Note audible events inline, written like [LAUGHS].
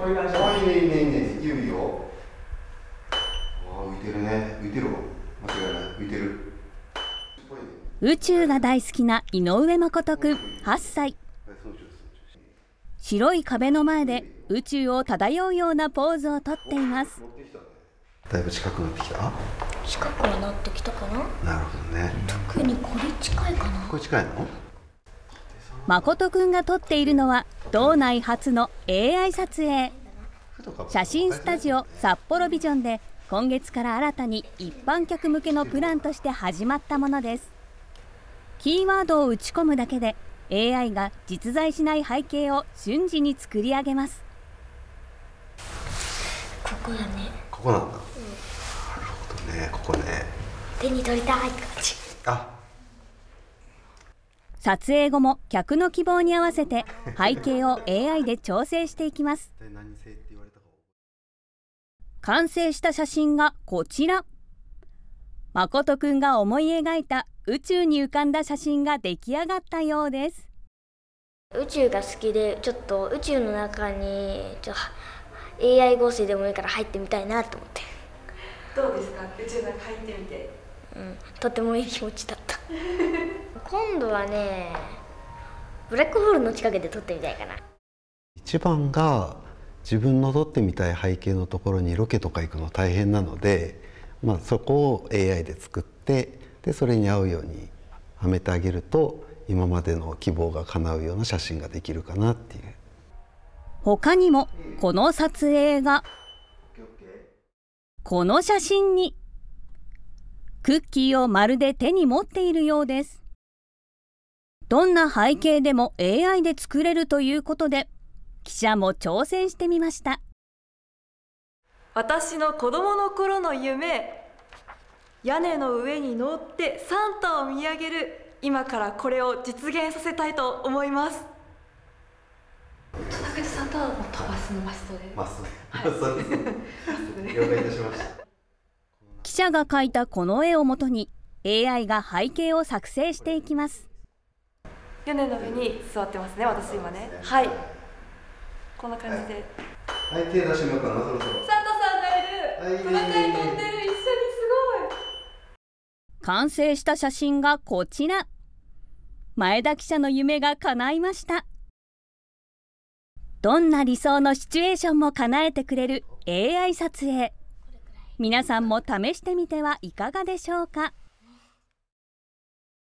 こういう感じあいいねいいねいいねいいよいいよあ浮いてるね浮いてるわ間違いない浮いてる宇宙が大好きな井上誠くん8歳。白い壁の前で宇宙を漂うようなポーズをとっています。だいぶ近くなってきた？近くはなってきたかな？なるほどね。特にこれ近いかな。これ近いの？誠くんが撮っているのは道内初の AI 撮影。写真スタジオ札幌ビジョンで今月から新たに一般客向けのプランとして始まったものです。キーワードを打ち込むだけで AI が実在しない背景を瞬時に作り上げます。ここだね。ここなんだ、なるほどねここね。手に取りたいって感じあ撮影後も客の希望に合わせて背景を AI で調整していきます。完成した写真がこちら。誠くんが思い描いた宇宙に浮かんだ写真が出来上がったようです。宇宙が好きでちょっと宇宙の中にちょ AI 合成でもいいから入ってみたいなと思って。どうですか？宇宙の中入ってみて。うん。とてもいい気持ちだった今度はねブラックホールの近くで撮ってみたいかな。一番が自分の撮ってみたい背景のところにロケとか行くの大変なので、まあ、そこを AI で作ってでそれに合うようにはめてあげると今までの希望が叶うような写真ができるかなっていう。他にもこの撮影がこの写真にクッキーをまるで手に持っているようですどんな背景でも AI で作れるということで記者も挑戦してみました。私の子供の頃の夢屋根の上に乗ってサンタを見上げる今からこれを実現させたいと思います。高地さんとはもう飛ばすのマストで。まっすぐ、そうです了解い。たしました [LAUGHS] 記者が描いたこの絵をもとに AI が背景を作成していきます屋根の上に座ってますね私今ね。はい。こんな感じで、はい。手出してみようかなそろそろ。サンタさんがいる、はい。トナカイ飛んでる。一緒にすごい。完成した写真がこちら。前田記者の夢が叶いました。どんな理想のシチュエーションも叶えてくれる AI 撮影。皆さんも試してみてはいかがでしょうか